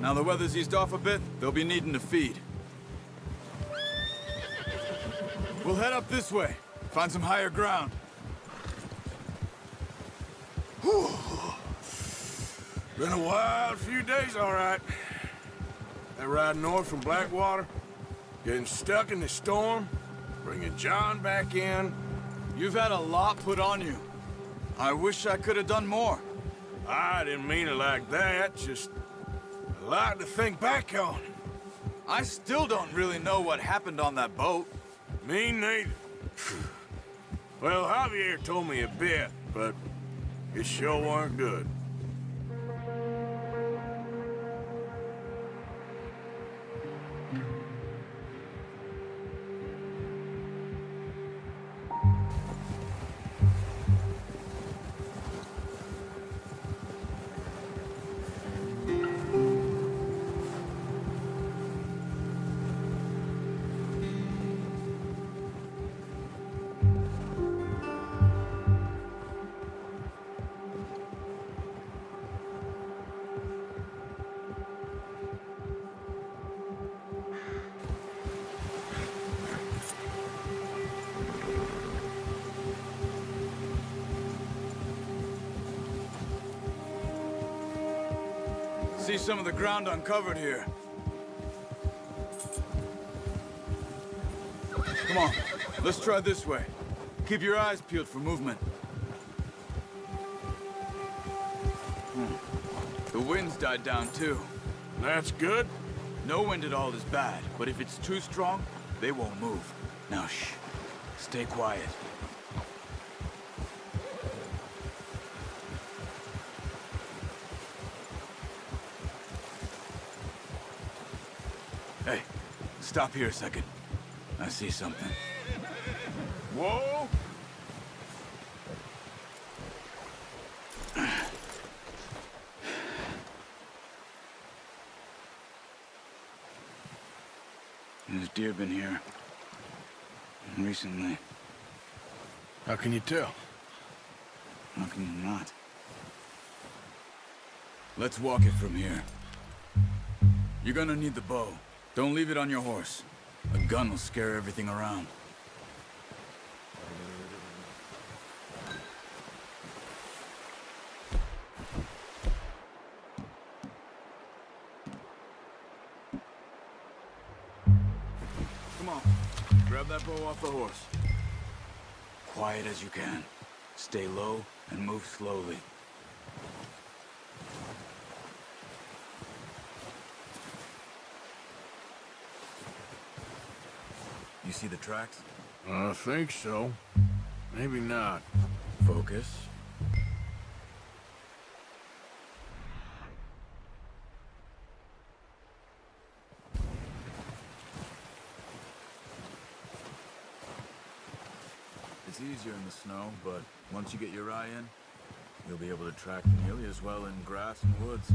Now the weather's eased off a bit, they'll be needing to feed. We'll head up this way. Find some higher ground. Been a wild few days, all right. That ride north from Blackwater, getting stuck in the storm, bringing John back in. You've had a lot put on you. I wish I could have done more. I didn't mean it like that, just lot to think back on. I still don't really know what happened on that boat. Me neither. Well, Javier told me a bit, but it sure weren't good. See some of the ground uncovered here. Come on, let's try this way. Keep your eyes peeled for movement. Hmm. The wind's died down too. That's good. No wind at all is bad, but if it's too strong, they won't move. Now shh. Stay quiet. Stop here a second. I see something. Whoa! There's deer been here? Recently. How can you tell? How can you not? Let's walk it from here. You're gonna need the bow. Don't leave it on your horse. A gun will scare everything around. Come on. Grab that bow off the horse. Quiet as you can. Stay low and move slowly. You see the tracks? I think so. Maybe not. Focus. It's easier in the snow, but once you get your eye in, you'll be able to track nearly as well in grass and woods.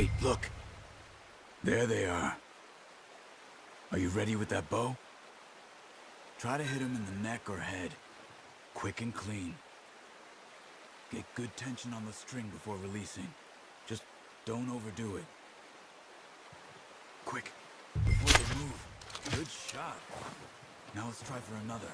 Wait, look. There they are. Are you ready with that bow? Try to hit him in the neck or head. Quick and clean. Get good tension on the string before releasing. Just don't overdo it. Quick, before they move. Good shot. Now let's try for another.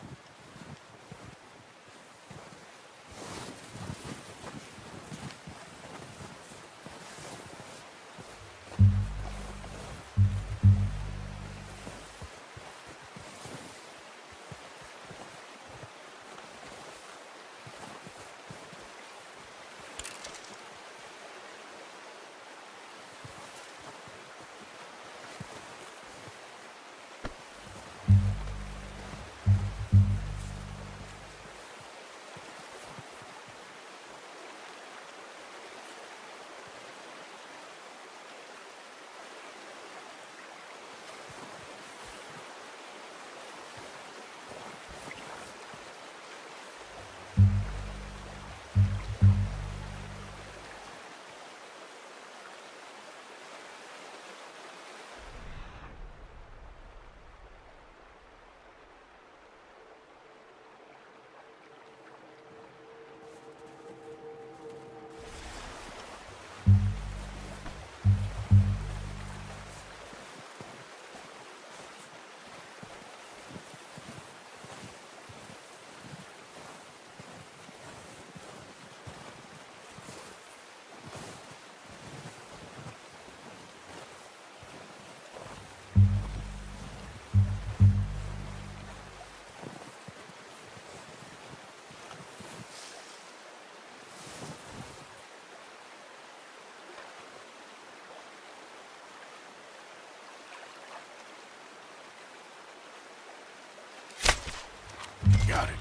Got it.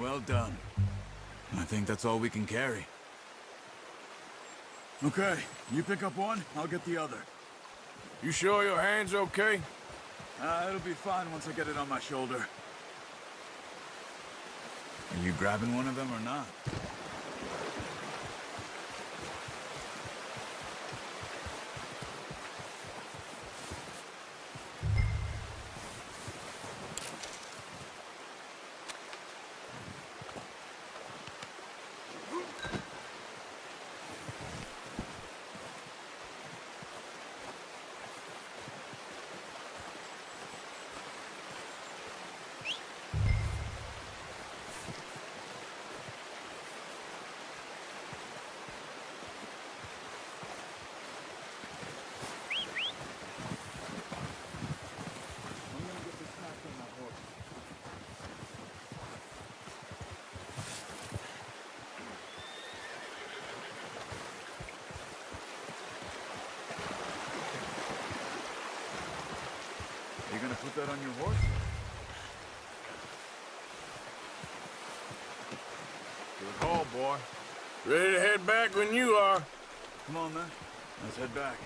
Well done. I think that's all we can carry. Okay, you pick up one, I'll get the other. You sure your hand's okay? Uh, it'll be fine once I get it on my shoulder. Are you grabbing one of them or not? You gonna put that on your horse? Good call, boy. Ready to head back when you are. Come on, man. Let's head back.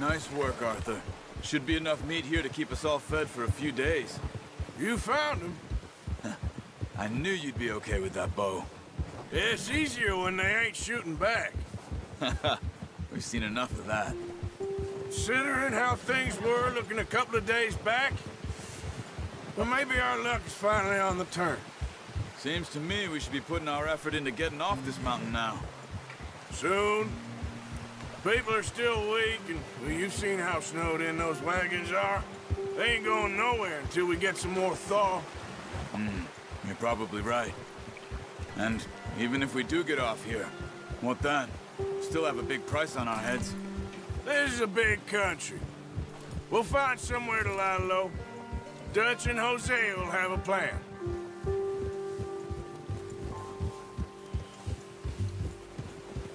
Nice work, Arthur. Should be enough meat here to keep us all fed for a few days. You found him. I knew you'd be okay with that bow. It's easier when they ain't shooting back. We've seen enough of that. Considering how things were looking a couple of days back, well, maybe our luck is finally on the turn. Seems to me we should be putting our effort into getting off this mountain now. Soon. People are still weak, and well, you've seen how snowed in those wagons are. They ain't going nowhere until we get some more thaw. You're probably right. And even if we do get off here, what then? Still have a big price on our heads. This is a big country. We'll find somewhere to lie low. Dutch and Hosea will have a plan.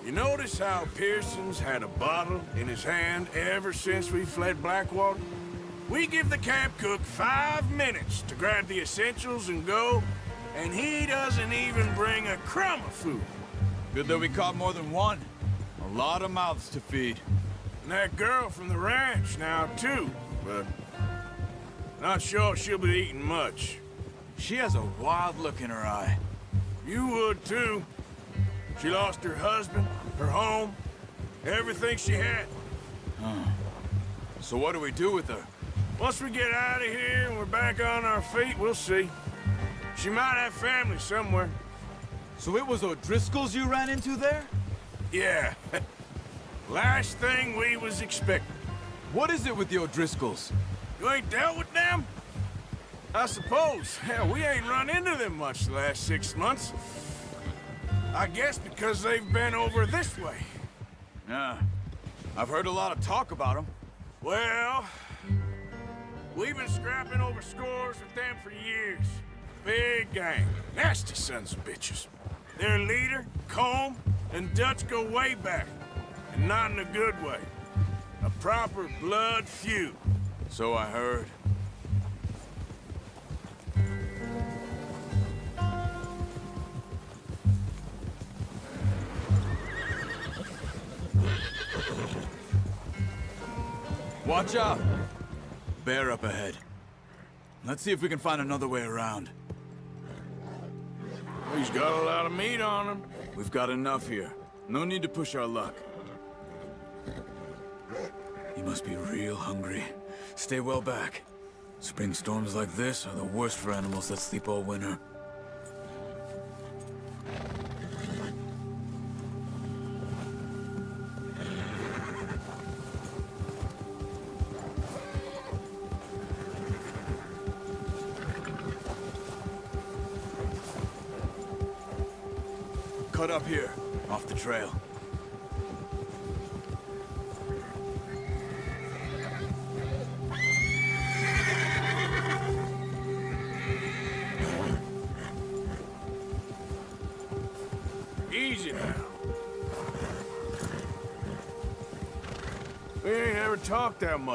You notice how Pearson's had a bottle in his hand ever since we fled Blackwater? We give the camp cook five minutes to grab the essentials and go, and he doesn't even bring a crumb of food. Good that we caught more than one. A lot of mouths to feed. And that girl from the ranch now, too, but not sure she'll be eating much. She has a wild look in her eye. You would, too. She lost her husband, her home, everything she had. So what do we do with her? Once we get out of here and we're back on our feet, we'll see. She might have family somewhere. So it was O'Driscoll's you ran into there? Yeah. Last thing we was expecting. What is it with the O'Driscolls? You ain't dealt with them? I suppose. Hell, we ain't run into them much the last six months. I guess because they've been over this way. Yeah. I've heard a lot of talk about them. Well, we've been scrapping over scores with them for years. Big gang. Nasty sons of bitches. Their leader, Colm, and Dutch go way back. And not in a good way. A proper blood feud. So I heard. Watch out! Bear up ahead. Let's see if we can find another way around. He's got a lot of meat on him. We've got enough here. No need to push our luck. He must be real hungry. Stay well back. Spring storms like this are the worst for animals that sleep all winter.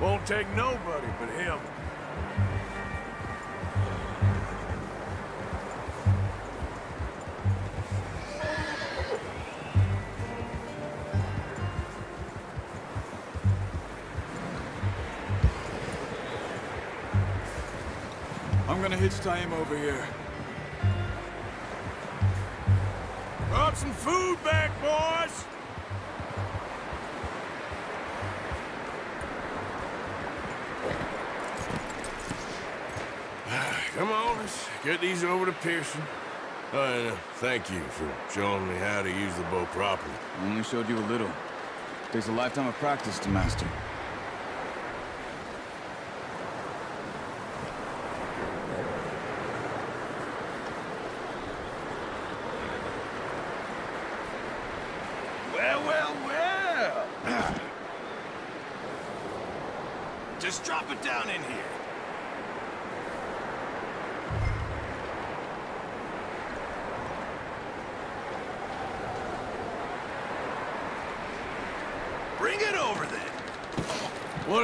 Won't take nobody but him. I'm gonna hitch Taim over here. Brought some food back, boys! Come on, let's get these over to Pearson. Uh, and, uh, thank you for showing me how to use the bow properly. I only showed you a little. Takes a lifetime of practice to master. Well, well, well. Just drop it down in here. Bring it over then. What a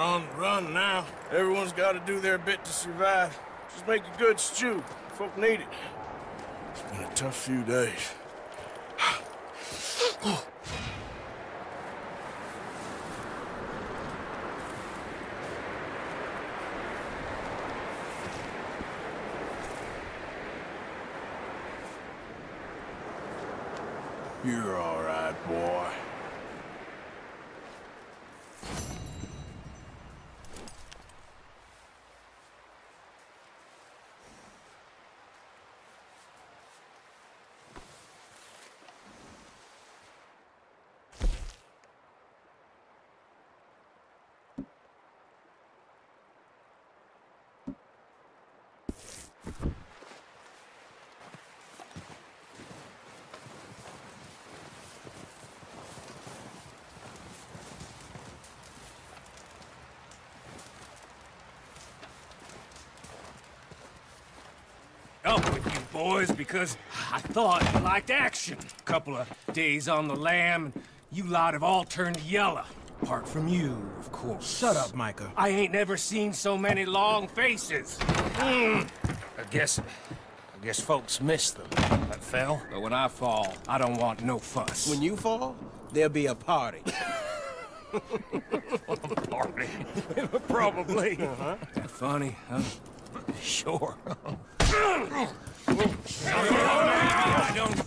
We're on the run now. Everyone's got to do their bit to survive. Just make a good stew. Folk need it. It's been a tough few days. You're all right, boy. Up with you boys because I thought you liked action. Couple of days on the lam, and you lot have all turned yellow. Apart from you, of course. Shut up, Micah. I ain't never seen so many long faces. Mm. I guess... I guess folks miss them. I fell. But when I fall, I don't want no fuss. When you fall, there'll be a party. a party. Probably. Uh-huh. Funny, huh? Sure. I don't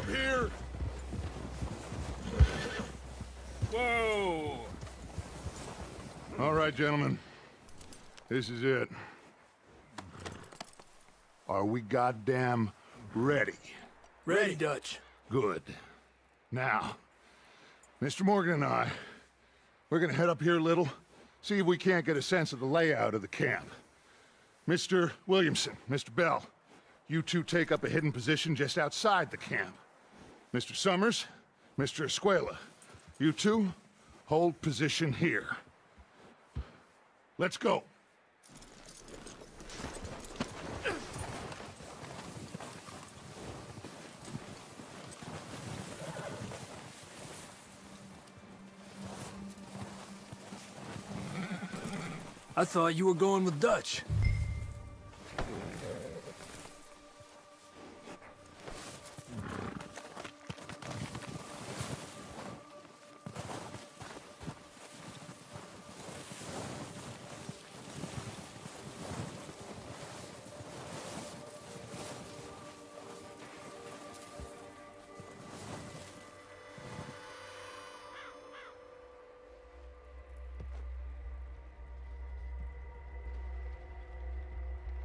Up here! Whoa! All right, gentlemen. This is it. Are we goddamn ready? Ready, Dutch. Good. Now, Mr. Morgan and I, we're gonna head up here a little, see if we can't get a sense of the layout of the camp. Mr. Williamson, Mr. Bell, you two take up a hidden position just outside the camp. Mr. Summers, Mr. Escuella, you two, hold position here. Let's go. I thought you were going with Dutch.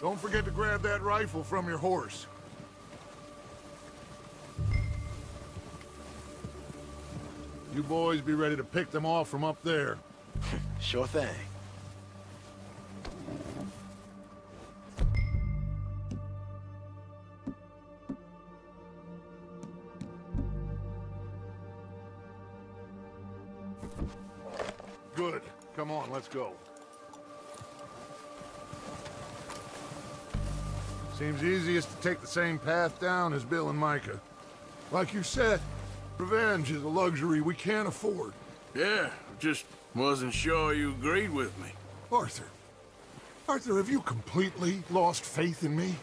Don't forget to grab that rifle from your horse. You boys be ready to pick them off from up there. Sure thing. Good. Come on, let's go. Seems easiest to take the same path down as Bill and Micah. Like you said, revenge is a luxury we can't afford. Yeah, just wasn't sure you agreed with me. Arthur. Arthur, have you completely lost faith in me?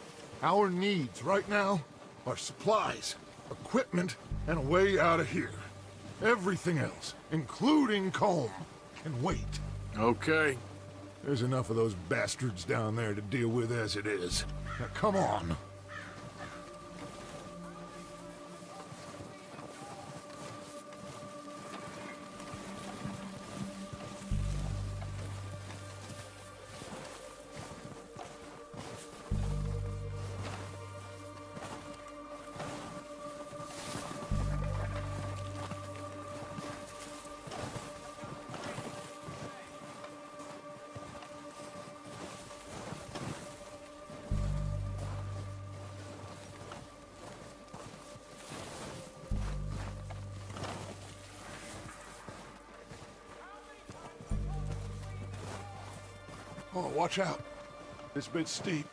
Our needs right now are supplies, equipment, and a way out of here. Everything else, including Colm, can wait. Okay. There's enough of those bastards down there to deal with as it is. Come on. Watch out. It's been steep.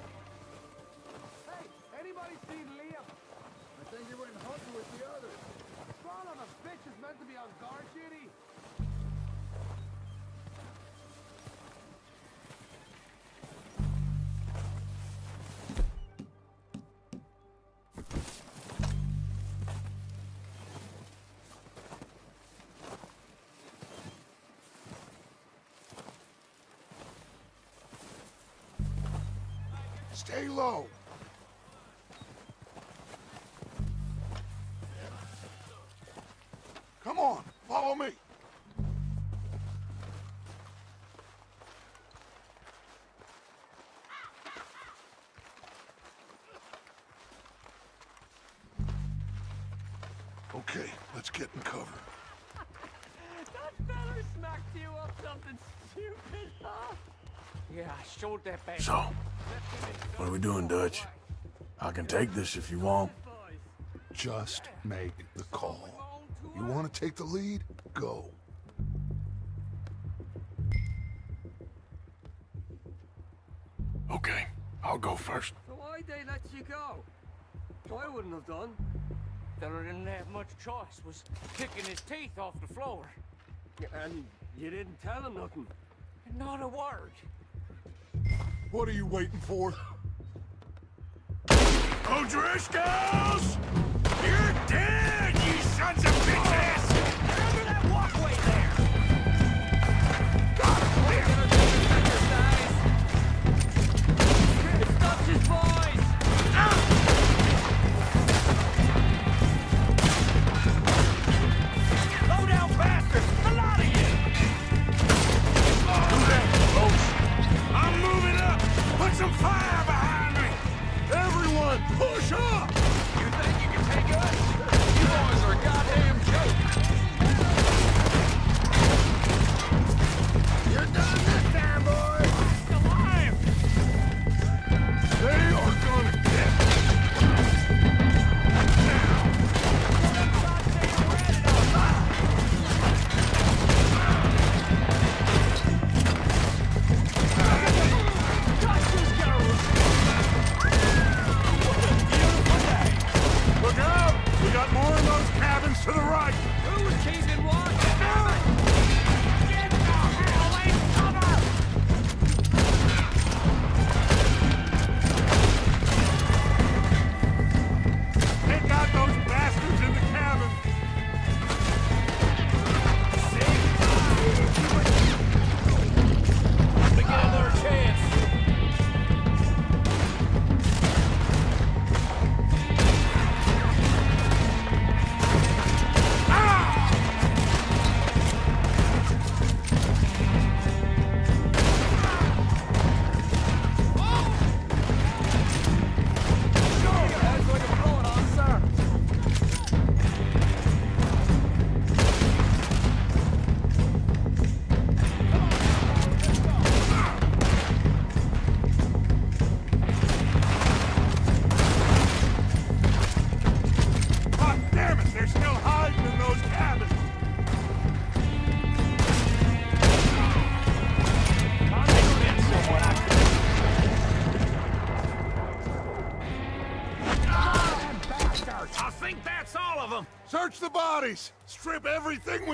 Okay, let's get in cover. That fella smacked you up something stupid, huh? Yeah, I showed that bad. So, what are we doing, Dutch? I can take this if you want. Just make the call. You want to take the lead? Go. Okay, I'll go first. So why'd they let you go? I wouldn't have done. Fella didn't have much choice, was kicking his teeth off the floor. And you didn't tell him nothing? Not a word. What are you waiting for? O'Driscolls! You're dead, you sons of bitches! Remember that walkway there?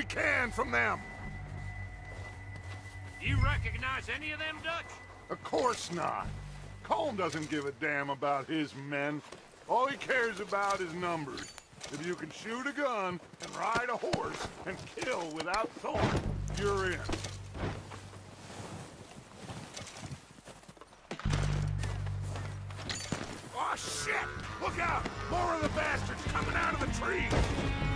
Can from them! You recognize any of them, Dutch? Of course not. Colm doesn't give a damn about his men. All he cares about is numbers. If you can shoot a gun and ride a horse and kill without thought, you're in. Oh, shit! Look out! More of the bastards coming out of the trees!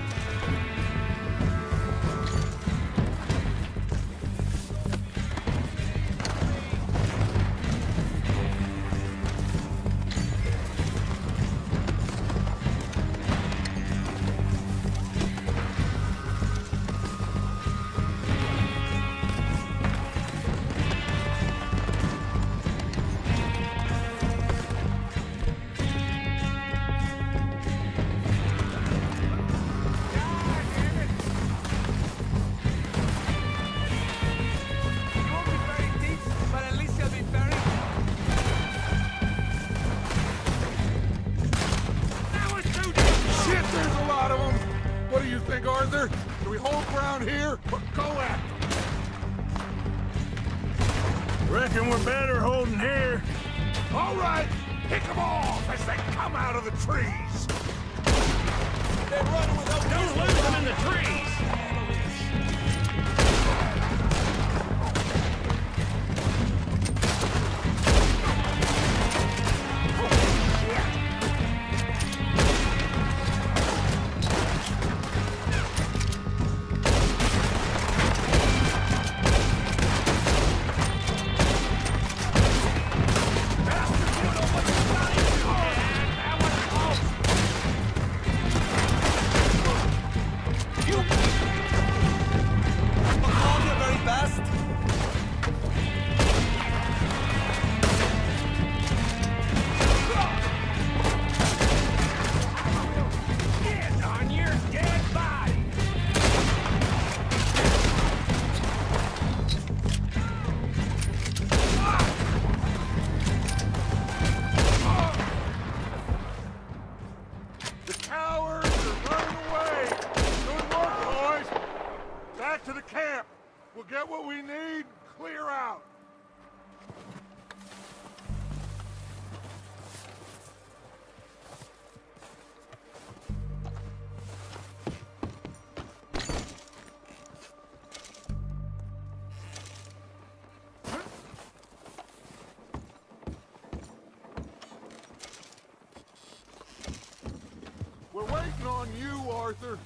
Arthur.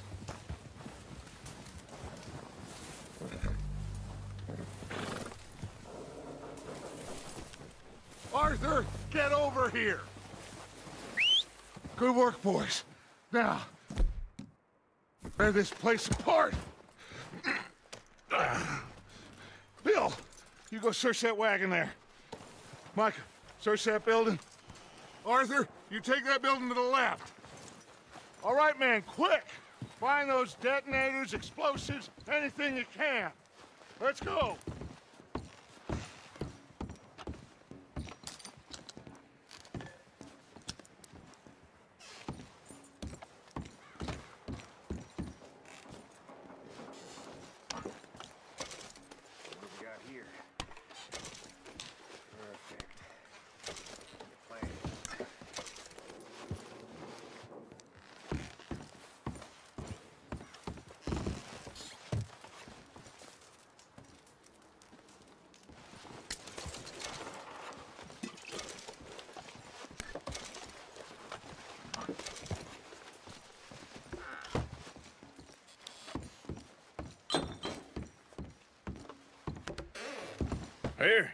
Arthur, get over here! Good work, boys. Now, tear this place apart. Bill, you go search that wagon there. Micah, search that building. Arthur, you take that building to the left. All right, man, quick! Find those detonators, explosives, anything you can. Let's go. What we got here? Perfect. Plan. Here.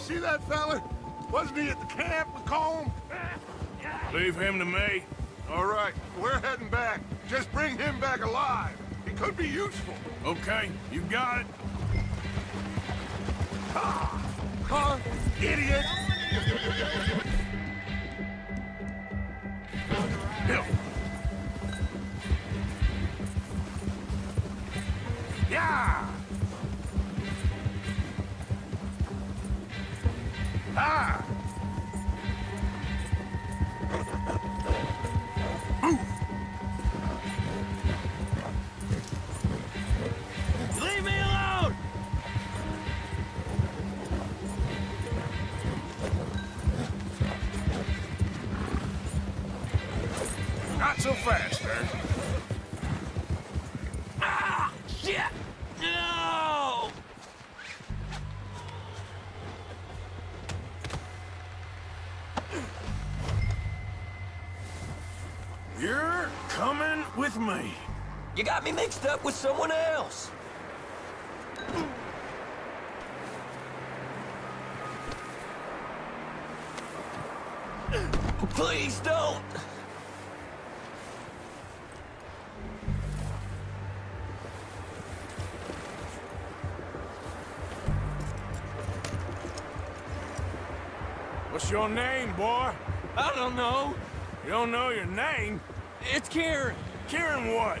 You see that fella? Wasn't he at the camp with Colm? Leave him to me. All right, we're heading back. Just bring him back alive. He could be useful. Okay, you got it. Ah, Huh? Idiot! Bill. Got me mixed up with someone else. Please don't! What's your name, boy? I don't know. You don't know your name? It's Kieran. Kieran what?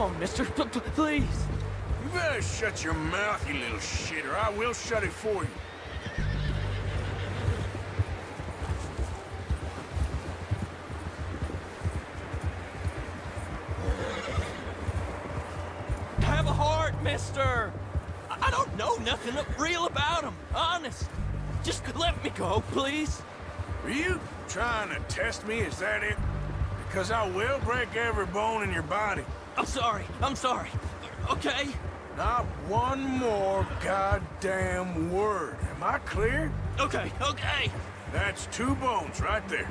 Come on, mister. P -p please. You better shut your mouth, you little shit, or I will shut it for you. Have a heart, mister! I, I don't know nothing real about him, honest. Just let me go, please. Are you trying to test me? Is that it? Because I will break every bone in your body. I'm sorry. I'm sorry. Okay? Not one more goddamn word. Am I clear? Okay, okay. That's two bones right there.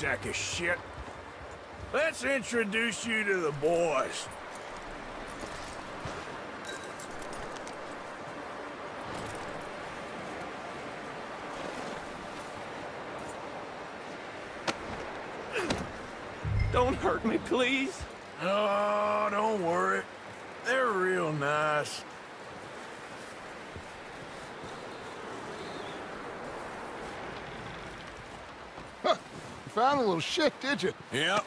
Sack of shit. Let's introduce you to the boys. Don't hurt me, please. Oh, don't worry. They're real nice. Found a little shit, did you? Yep.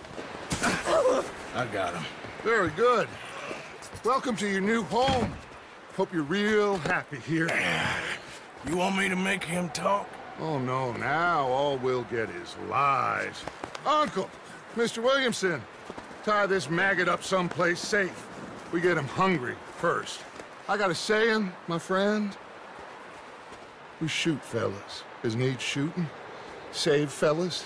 I got him. Very good. Welcome to your new home. Hope you're real happy here. You want me to make him talk? Oh, no, now all we'll get is lies. Uncle, Mr. Williamson, tie this maggot up someplace safe. We get him hungry first. I got a saying, my friend. We shoot fellas as need shooting, save fellas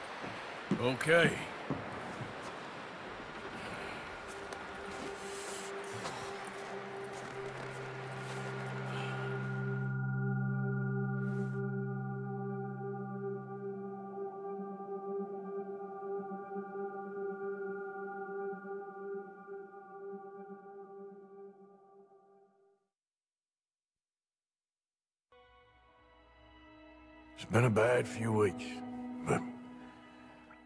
Okay. It's been a bad few weeks.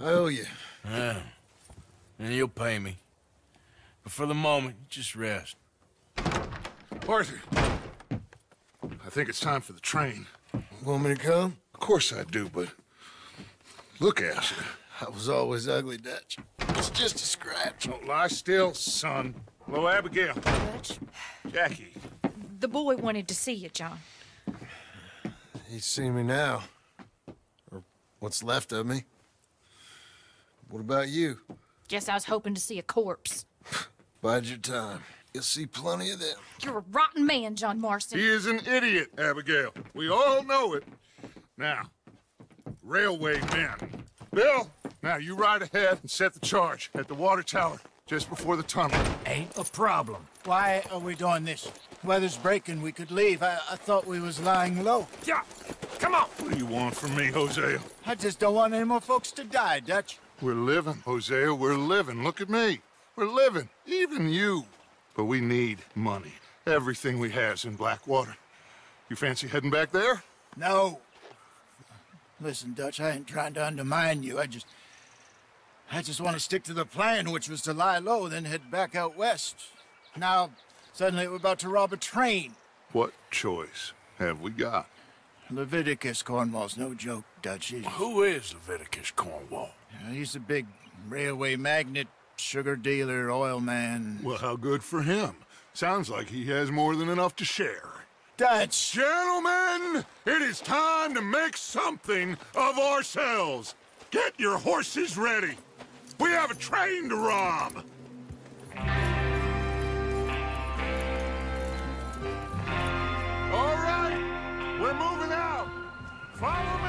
I owe you. Yeah. And you'll pay me. But for the moment, just rest. Arthur, I think it's time for the train. Want me to come? Of course I do, but look at you. I was always ugly, Dutch. It's just a scratch. Don't lie still, son. Hello, Abigail. Dutch, Jackie. the boy wanted to see you, John. He's seen me now. Or what's left of me. What about you? Guess I was hoping to see a corpse. Bide your time. You'll see plenty of them. You're a rotten man, John Marston. He is an idiot, Abigail. We all know it. Now, railway men. Bill, now you ride ahead and set the charge at the water tower just before the tunnel. Ain't a problem. Why are we doing this? Weather's breaking. We could leave. I, I thought we was lying low. Yeah, come on. What do you want from me, Hosea? I just don't want any more folks to die, Dutch. We're living, Hosea. We're living. Look at me. We're living. Even you. But we need money. Everything we has in Blackwater. You fancy heading back there? No. Listen, Dutch, I ain't trying to undermine you. I just... I just want to stick to the plan, which was to lie low, then head back out west. Now, suddenly we're about to rob a train. What choice have we got? Leviticus Cornwall's no joke, Dutch. He's, Who is Leviticus Cornwall? You know, he's a big railway magnate, sugar dealer, oil man. Well, how good for him. Sounds like he has more than enough to share. Dutch! Gentlemen, it is time to make something of ourselves. Get your horses ready. We have a train to rob. All right, we're moving out. Follow me.